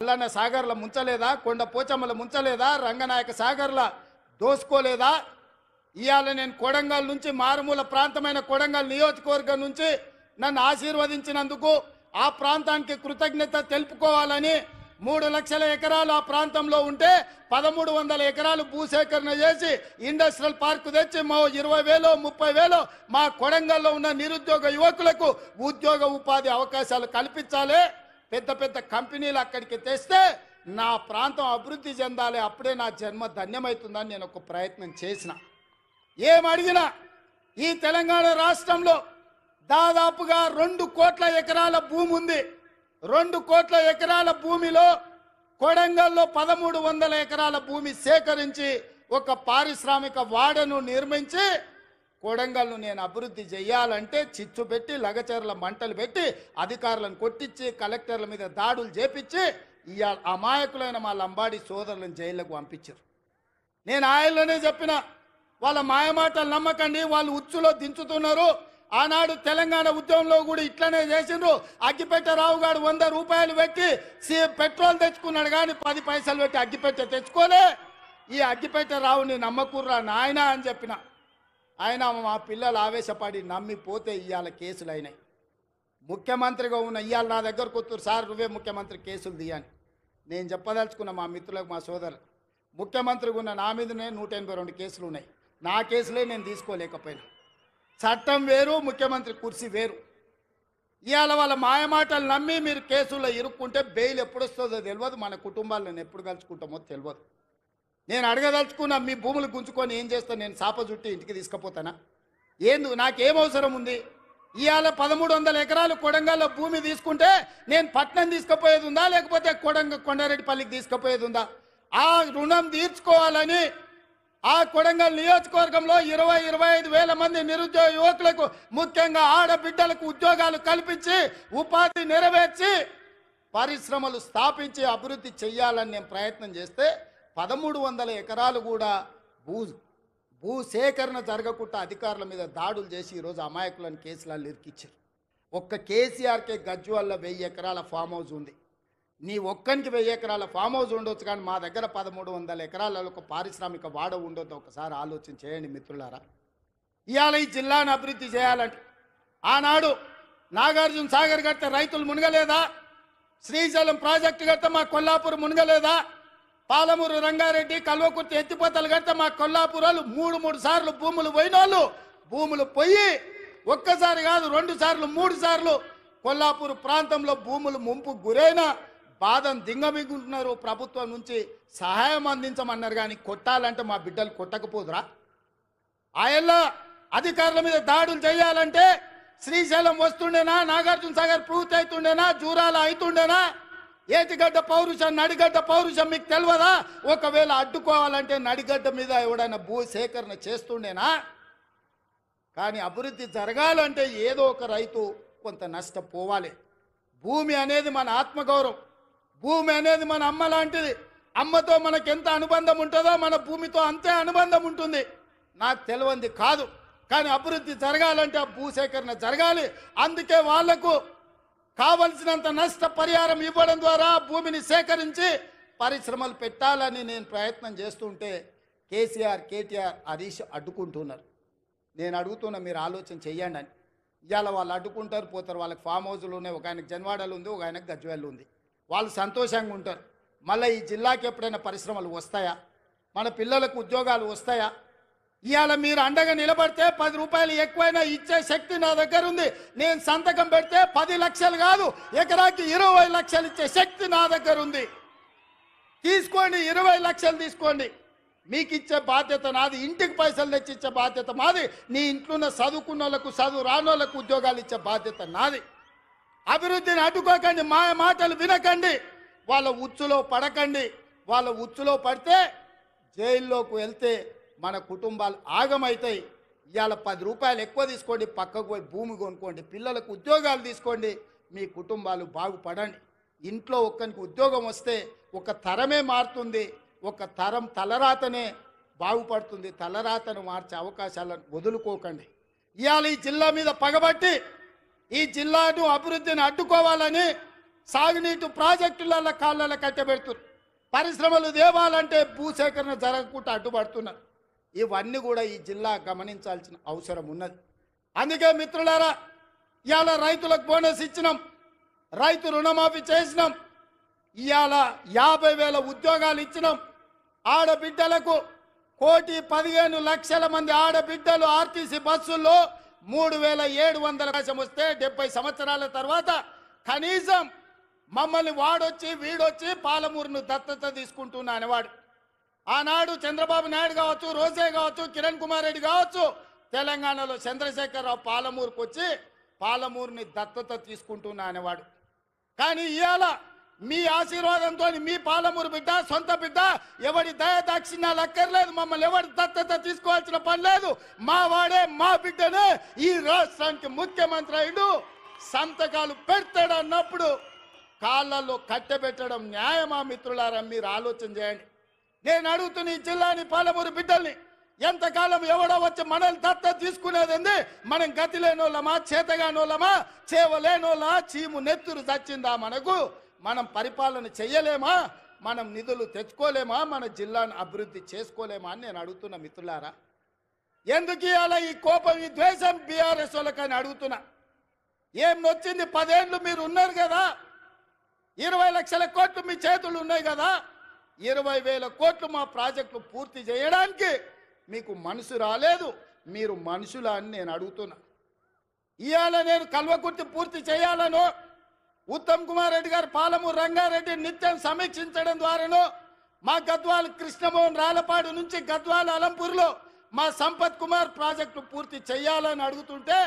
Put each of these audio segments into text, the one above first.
మల్లన్న సాగర్ల ముంచలేదా? కొండ పోచమ్మల ముంచలేదా? రంగనాయక సాగర్ల దోసుకోలేదా? ఇవాళ నేను కొడంగల్ నుంచి మారుమూల ప్రాంతమైన కొడంగల్ నియోజకవర్గం నుంచి నన్ను ఆశీర్వదించినందుకు ఆ ప్రాంతానికి కృతజ్ఞత తెలుపుకోవాలని మూడు లక్షల ఎకరాలు ఆ ప్రాంతంలో ఉంటే పదమూడు వందల ఎకరాలు భూసేకరణ చేసి ఇండస్ట్రియల్ పార్క్ తెచ్చి మా ఇరవై వేలు ముప్పై వేలు మా కొడంగల్లో ఉన్న నిరుద్యోగ యువకులకు ఉద్యోగ ఉపాధి అవకాశాలు కల్పించాలి. పెద్ద పెద్ద కంపెనీలు అక్కడికి తెస్తే నా ప్రాంతం అభివృద్ధి చెందాలి అప్పుడే నా జన్మ ధన్యమవుతుందని నేను ఒక ప్రయత్నం చేసిన. ఏమడిగినా అడిగినా ఈ తెలంగాణ రాష్ట్రంలో దాదాపుగా రెండు కోట్ల ఎకరాల భూమి ఉంది. రెండు కోట్ల ఎకరాల భూమిలో కొడంగల్లో పదమూడు వందల ఎకరాల భూమి సేకరించి ఒక పారిశ్రామిక వాడను నిర్మించి కొడంగల్ను నేను అభివృద్ధి చేయాలంటే చిచ్చు పెట్టి లగచర్ల మంటలు పెట్టి అధికారులను కొట్టించి కలెక్టర్ల మీద దాడులు చేపించి ఇవాళ అమాయకులైన మా లంబాడి సోదరులను జైళ్ళకు పంపించారు. నేను ఆయనలోనే చెప్పిన వాళ్ళ మాయమాటలు నమ్మకండి వాళ్ళు ఉచ్చులో దించుతున్నారు. ఆనాడు తెలంగాణ ఉద్యమంలో కూడా ఇట్లనే చేసిండ్రు. అగ్గిపెట్టె రావు గారు వంద రూపాయలు పెట్టి సి పెట్రోల్ తెచ్చుకున్నాడు కానీ పది పైసలు పెట్టి అగ్గిపెట్టె తెచ్చుకోలే. ఈ అగ్గిపెట్టె రావుని నమ్మకుర్రా నాయన అని చెప్పిన. ఆయన మా పిల్లలు ఆవేశపడి నమ్మిపోతే ఇవాళ కేసులు అయినాయి ముఖ్యమంత్రిగా ఉన్న ఇవాళ నా దగ్గరకు వస్తారు సార్ నువ్వే ముఖ్యమంత్రి కేసులు తీయని నేను చెప్పదలుచుకున్న మా మిత్రులకు మా సోదరు ముఖ్యమంత్రిగా ఉన్న నా మీదనే నూట ఎనభై రెండు కేసులు ఉన్నాయి నా కేసులే నేను తీసుకోలేకపోయినా. చట్టం వేరు ముఖ్యమంత్రి కుర్చీ వేరు. ఇవాళ వాళ్ళ మాయమాటలు నమ్మి మీరు కేసుల్లో ఇరుక్కుంటే బెయిల్ ఎప్పుడు వస్తుందో తెలియదు మన కుటుంబాలను ఎప్పుడు కలుసుకుంటామో తెలియదు నేను అడగదలుచుకున్నా మీ భూములు గుంజుకొని ఏం చేస్తాను నేను సాప చుట్టి ఇంటికి తీసుకుపోతానా? ఏందు నాకేం అవసరం ఉంది? ఇవాళ పదమూడు వందల ఎకరాలు కొడంగల్లో భూమి తీసుకుంటే నేను పట్నం తీసుకుపోయేది ఉందా? లేకపోతే కొడంగ కొండారెడ్డిపల్లికి తీసుకుపోయేది ఉందా? ఆ రుణం తీర్చుకోవాలని ఆ కొడంగల్ నియోజకవర్గంలో ఇరవై ఇరవై ఐదు వేల మంది నిరుద్యోగ యువకులకు ముఖ్యంగా ఆడబిడ్డలకు ఉద్యోగాలు కల్పించి ఉపాధి నెరవేర్చి పరిశ్రమలు స్థాపించి అభివృద్ధి చెయ్యాలని నేను ప్రయత్నం చేస్తే పదమూడు వందల ఎకరాలు కూడా భూ భూసేకరణ జరగకుండా అధికారుల మీద దాడులు చేసి ఈరోజు అమాయకులను కేసులలో ఇరికిచ్చారు. ఒక్క కేసీఆర్కే గజ్వాల్ల వెయ్యి ఎకరాల ఫామ్ హౌస్ ఉంది. నీ ఒక్కనికి వెయ్యి ఎకరాల ఫామ్ హౌస్ ఉండొచ్చు కానీ మా దగ్గర పదమూడు వందల ఎకరాలలో ఒక పారిశ్రామిక వాడ ఉండొద్దు. ఒకసారి ఆలోచన చేయండి మిత్రులారా. ఇవాళ ఈ జిల్లాను అభివృద్ధి చేయాలంటే ఆనాడు నాగార్జున సాగర్ కడితే రైతులు మునగలేదా? శ్రీశైలం ప్రాజెక్టు కడితే మా కొల్లాపూర్ మునగలేదా? పాలమూరు రంగారెడ్డి కల్వకుర్తి ఎత్తిపోతలు కడితే మా కొల్లాపురాలు మూడు మూడు సార్లు భూములు పోయినోళ్ళు. భూములు పోయి ఒక్కసారి కాదు రెండు సార్లు మూడు సార్లు కొల్లాపూర్ ప్రాంతంలో భూములు ముంపు గురైన బాధను దింగమిగుంటున్నారు. ప్రభుత్వం నుంచి సహాయం అందించమన్నారు కానీ కొట్టాలంటే మా బిడ్డలు కొట్టకపోదురా. ఆయల్లో అధికారుల మీద దాడులు చేయాలంటే శ్రీశైలం వస్తుండేనా నాగార్జున సాగర్ పూర్తి అవుతుండేనా జూరాల అవుతుండేనా ఏటిగడ్డ పౌరుషం నడిగడ్డ పౌరుషం మీకు తెలియదా ఒకవేళ అడ్డుకోవాలంటే నడిగడ్డ మీద ఎవడైనా భూ సేకరణ చేస్తుండేనా? కానీ అభివృద్ధి జరగాలంటే ఏదో ఒక రైతు కొంత నష్టపోవాలి భూమి అనేది మన ఆత్మగౌరవం. భూమి అనేది మన అమ్మ లాంటిది. అమ్మతో మనకు ఎంత అనుబంధం ఉంటుందో మన భూమితో అంతే అనుబంధం ఉంటుంది. నాకు తెలియంది కాదు. కానీ అభివృద్ధి జరగాలంటే ఆ భూసేకరణ జరగాలి. అందుకే వాళ్ళకు కావలసినంత నష్ట పరిహారం ఇవ్వడం ద్వారా భూమిని సేకరించి పరిశ్రమలు పెట్టాలని నేను ప్రయత్నం చేస్తుంటే కేసీఆర్ కేటీఆర్ హరీష్ అడ్డుకుంటున్నారు. నేను అడుగుతున్నా మీరు ఆలోచన చెయ్యండి అని. ఇవాళ వాళ్ళు అడ్డుకుంటారు పోతారు. వాళ్ళకి ఫామ్ హౌస్లు ఉన్నాయి. ఒక ఆయనకు జన్వాడలు ఉంది ఒక ఆయనకు గజ్వేళ్ళు ఉంది. వాళ్ళు సంతోషంగా ఉంటారు. మళ్ళీ ఈ జిల్లాకి ఎప్పుడైనా పరిశ్రమలు వస్తాయా? మన పిల్లలకు ఉద్యోగాలు వస్తాయా? ఇవాళ మీరు అండగా నిలబడితే పది రూపాయలు ఎక్కువైనా ఇచ్చే శక్తి నా దగ్గర ఉంది. నేను సంతకం పెడితే పది లక్షలు కాదు ఎకరాకి ఇరవై లక్షలు ఇచ్చే శక్తి నా దగ్గర ఉంది. తీసుకోండి ఇరవై లక్షలు తీసుకోండి. మీకు ఇచ్చే బాధ్యత నాది ఇంటికి పైసలు తెచ్చి ఇచ్చే బాధ్యత మాది నీ ఇంట్లో ఉన్న చదువుకున్న వాళ్ళకు చదువు రానోళ్ళకు ఉద్యోగాలు ఇచ్చే బాధ్యత నాది. అభివృద్ధిని అడ్డుకోకండి మా మాటలు వినకండి వాళ్ళ ఉచ్చులో పడకండి. వాళ్ళ ఉచ్చులో పడితే జైల్లోకి వెళ్తే మన కుటుంబాలు ఆగమవుతాయి ఇవాళ పది రూపాయలు ఎక్కువ తీసుకోండి పక్కకు పోయి భూమి కొనుక్కోండి పిల్లలకు ఉద్యోగాలు తీసుకోండి మీ కుటుంబాలు బాగుపడండి. ఇంట్లో ఒక్కరికి ఉద్యోగం వస్తే ఒక తరమే మారుతుంది ఒక తరం తలరాతనే బాగుపడుతుంది. తలరాతను మార్చే అవకాశాలను వదులుకోకండి. ఇవాళ ఈ జిల్లా మీద పగబట్టి ఈ జిల్లాను అభివృద్ధిని అడ్డుకోవాలని సాగునీటి ప్రాజెక్టులలో కాళ్ళలో కట్టబెడుతున్నారు పరిశ్రమలు దేవాలంటే భూసేకరణ జరగకుండా అడ్డుపడుతున్నారు. ఇవన్నీ కూడా ఈ జిల్లా గమనించాల్సిన అవసరం ఉన్నది. అందుకే మిత్రులారా ఇవాళ రైతులకు బోనస్ ఇచ్చినాం రైతు రుణమాఫీ చేసినాం ఇవాళ యాభై వేల ఉద్యోగాలు ఇచ్చినాం. ఆడబిడ్డలకు కోటి పదిహేను లక్షల మంది ఆడబిడ్డలు ఆర్టీసీ బస్సుల్లో మూడు వేల ఏడు వందల కోసం వస్తే డెబ్బై సంవత్సరాల తర్వాత కనీసం మమ్మల్ని వాడొచ్చి వీడొచ్చి పాలమూరును దత్తత తీసుకుంటున్నా అనేవాడు. ఆనాడు చంద్రబాబు నాయుడు కావచ్చు రోజే కావచ్చు కిరణ్ కుమార్ రెడ్డి కావచ్చు తెలంగాణలో చంద్రశేఖరరావు పాలమూరుకు వచ్చి పాలమూరుని దత్తత తీసుకుంటున్నా అనేవాడు. కానీ ఇవాళ మీ ఆశీర్వాదంతో మీ పాలమూరు బిడ్డ సొంత బిడ్డ ఎవడి దయ దాక్షిణ్యాలు అక్కర్లేదు మమ్మల్ని ఎవరి దత్తత తీసుకోవాల్సిన పని లేదు. మా వాడే మా బిడ్డనే ఈ రాష్ట్రానికి ముఖ్యమంత్రి అయ్యుడు సంతకాలు పెడతాడు అన్నప్పుడు కాళ్ళల్లో కట్టెబెట్టడం న్యాయమా మిత్రులారా? మీరు ఆలోచన చేయండి. నేను అడుగుతున్న ఈ జిల్లాని పాలమూరు బిడ్డల్ని ఎంతకాలం ఎవడో వచ్చి మనల్ని దత్త తీసుకునేది మనం గతి లేనోళ్ళమా చేతగానోళ్ళమా? చేవలేనోళ్ళ? చీము నెత్తురు చచ్చిందా మనకు? మనం పరిపాలన చెయ్యలేమా? మనం నిధులు తెచ్చుకోలేమా? మన జిల్లాను అభివృద్ధి చేసుకోలేమా అని నేను అడుగుతున్న మిత్రులారా. ఎందుకు ఇవాళ ఈ కోపం ఈ ద్వేషం బీఆర్ఎస్ వాళ్ళకని అడుగుతున్నా? ఏం నొచ్చింది? పదేళ్ళు మీరు ఉన్నారు కదా. ఇరవై లక్షల కోట్లు మీ చేతులు ఉన్నాయి కదా. ఇరవై వేల కోట్లు మా ప్రాజెక్టులు పూర్తి చేయడానికి మీకు మనసు రాలేదు. మీరు మనుషులా అని నేను అడుగుతున్నా. ఇవాళ నేను కల్వకుర్తి పూర్తి చేయాలను. ఉత్తమ్ కుమార్ రెడ్డి గారు పాలమూరు రంగారెడ్డి నిత్యం సమీక్షించడం ద్వారాను. మా గద్వాల కృష్ణమోహన్ రాలపాడు నుంచి గద్వాల అలంపూర్లో మా సంపత్ కుమార్ ప్రాజెక్టు పూర్తి చేయాలని అడుగుతుంటే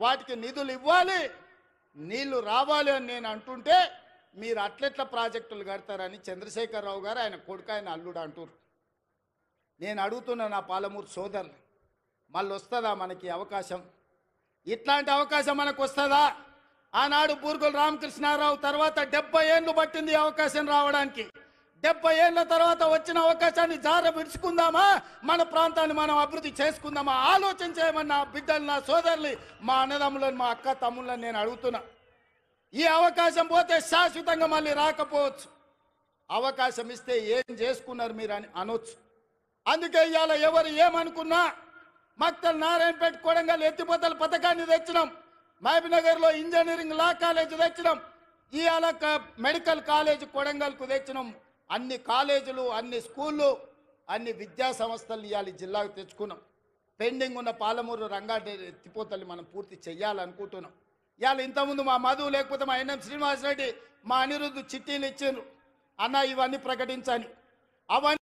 వాటికి నిధులు ఇవ్వాలి. నీళ్ళు రావాలి అని నేను అంటుంటే మీరు అట్లెట్ల ప్రాజెక్టులు కడతారని చంద్రశేఖరరావు గారు ఆయన కొడుకు ఆయన అల్లుడు అంటారు నేను అడుగుతున్నా నా పాలమూరు సోదరులు మళ్ళీ వస్తుందా మనకి అవకాశం? ఇట్లాంటి అవకాశం మనకు వస్తుందా? ఆనాడు బూర్గుల రామకృష్ణారావు తర్వాత డెబ్బై ఏళ్ళు పట్టింది అవకాశం రావడానికి. డెబ్బై ఏళ్ళ తర్వాత వచ్చిన అవకాశాన్ని జార విడుచుకుందామా మన ప్రాంతాన్ని మనం అభివృద్ధి చేసుకుందామా? ఆలోచన చేయమని నా బిడ్డలు నా సోదరులు మా అన్నదమ్ములను మా అక్క తమ్ముళ్ళని నేను అడుగుతున్నా. ఈ అవకాశం పోతే శాశ్వతంగా మళ్ళీ రాకపోవచ్చు. అవకాశం ఇస్తే ఏం చేసుకున్నారు మీరు అని అనొచ్చు. అందుకే ఇవాళ ఎవరు ఏమనుకున్నా మక్తల్ నారాయణపేట కొడంగల్ ఎత్తిపోతల పథకాన్ని తెచ్చినాం. మహబూబ్నగర్లో ఇంజనీరింగ్ లా కాలేజ్ తెచ్చినాం. ఇవాళ మెడికల్ కాలేజ్ కొడంగల్కు తెచ్చినాం. అన్ని కాలేజీలు అన్ని స్కూళ్ళు అన్ని విద్యా సంస్థలు ఇవాళ జిల్లాకు తెచ్చుకున్నాం. పెండింగ్ ఉన్న పాలమూరు రంగారెడ్డి ఎత్తిపోతల్ని మనం పూర్తి చేయాలనుకుంటున్నాం ఇవాళ ఇంతకుముందు మా మధు లేకపోతే మా ఎన్ఎం శ్రీనివాసరెడ్డి మా అనిరుద్ధు చిట్టీలు ఇచ్చారు అన్న ఇవన్నీ ప్రకటించాలి అవన్నీ